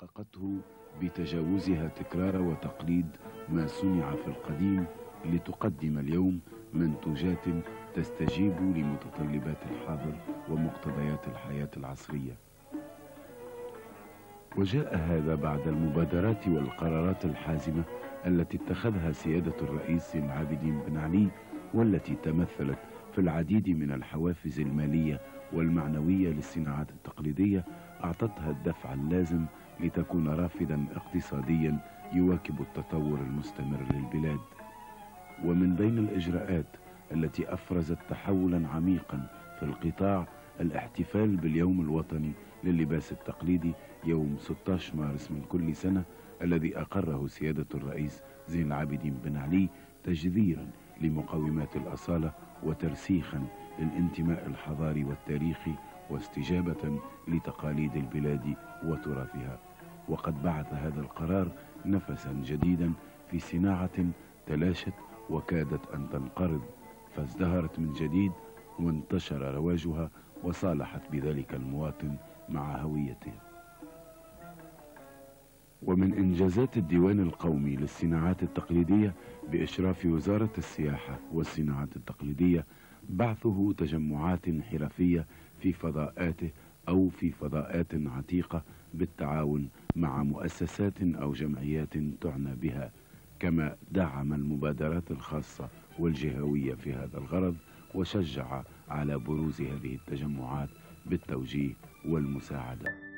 حققته بتجاوزها تكرار وتقليد ما صنع في القديم لتقدم اليوم منتوجات تستجيب لمتطلبات الحاضر ومقتضيات الحياة العصرية. وجاء هذا بعد المبادرات والقرارات الحازمة التي اتخذها سيادة الرئيس العابدين بن علي والتي تمثلت في العديد من الحوافز المالية والمعنوية للصناعات التقليدية أعطتها الدفع اللازم لتكون رافدا اقتصاديا يواكب التطور المستمر للبلاد. ومن بين الإجراءات التي أفرزت تحولا عميقا في القطاع الاحتفال باليوم الوطني للباس التقليدي يوم 16 مارس من كل سنة الذي أقره سيادة الرئيس زين العابدين بن علي تجذيرا لمقومات الأصالة وترسيخا للانتماء الحضاري والتاريخي واستجابة لتقاليد البلاد وتراثها. وقد بعث هذا القرار نفسا جديدا في صناعة تلاشت وكادت أن تنقرض فازدهرت من جديد وانتشر رواجها وصالحت بذلك المواطن مع هويته. ومن إنجازات الديوان القومي للصناعات التقليدية بإشراف وزارة السياحة والصناعات التقليدية بعثه تجمعات حرفية في فضاءاته أو في فضاءات عتيقة بالتعاون مع مؤسسات أو جمعيات تعنى بها كما دعم المبادرات الخاصة والجهوية في هذا الغرض وشجع على بروز هذه التجمعات بالتوجيه والمساعدة.